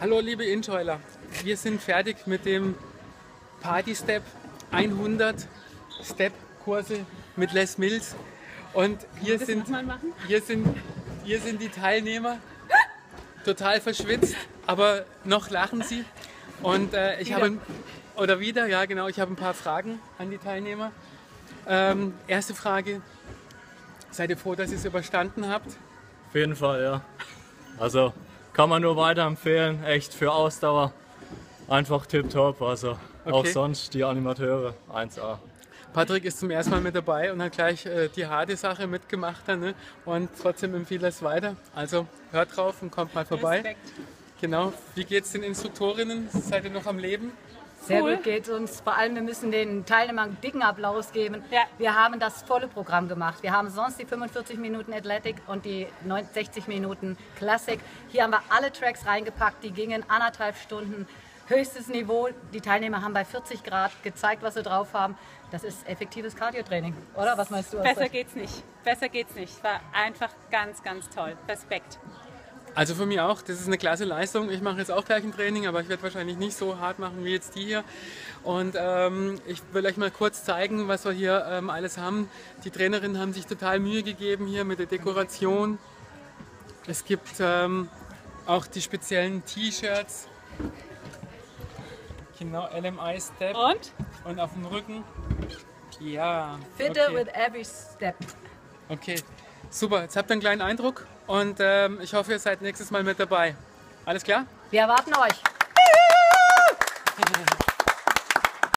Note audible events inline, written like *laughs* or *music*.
Hallo liebe Injoiler, wir sind fertig mit dem Party Step 100 Step Kurse mit Les Mills und hier sind, hier sind, hier sind die Teilnehmer total verschwitzt, aber noch lachen sie und äh, ich Wieder. habe oder wieder, ja genau, ich habe ein paar Fragen an die Teilnehmer. Ähm, erste Frage, seid ihr froh, dass ihr es überstanden habt? Auf jeden Fall, ja. Also kann man nur weiterempfehlen, echt für Ausdauer. Einfach tipptopp, also auch Okay. sonst die Animateure 1A. Patrick ist zum ersten Mal mit dabei und hat gleich äh, die harte Sache mitgemacht dann, ne? und trotzdem empfiehlt er es weiter. Also hört drauf und kommt mal vorbei. Respekt. Genau. Wie geht's den Instruktorinnen? Seid ihr noch am Leben? Sehr Cool. gut geht uns. Vor allem, wir müssen den Teilnehmern einen dicken Applaus geben. Ja. Wir haben das volle Programm gemacht. Wir haben sonst die 45 Minuten Athletic und die 90 60 Minuten Classic. Hier haben wir alle Tracks reingepackt. Die gingen anderthalb Stunden. Höchstes Niveau. Die Teilnehmer haben bei 40 Grad gezeigt, was sie drauf haben. Das ist effektives Cardio-Training, oder? Was meinst du? Besser geht's nicht. Besser geht's nicht. War einfach ganz, ganz toll. Respekt. Also für mich auch, das ist eine klasse Leistung. Ich mache jetzt auch gleich ein Training, aber ich werde wahrscheinlich nicht so hart machen wie jetzt die hier. Und ähm, ich will euch mal kurz zeigen, was wir hier ähm, alles haben. Die Trainerinnen haben sich total Mühe gegeben hier mit der Dekoration. Es gibt ähm, auch die speziellen T-Shirts. Genau, LMI Step. Und? Und auf dem Rücken. Ja. Fitter okay. with every step. Okay, super. Jetzt habt ihr einen kleinen Eindruck und ähm, ich hoffe, ihr seid nächstes Mal mit dabei. Alles klar? Wir erwarten euch. *laughs*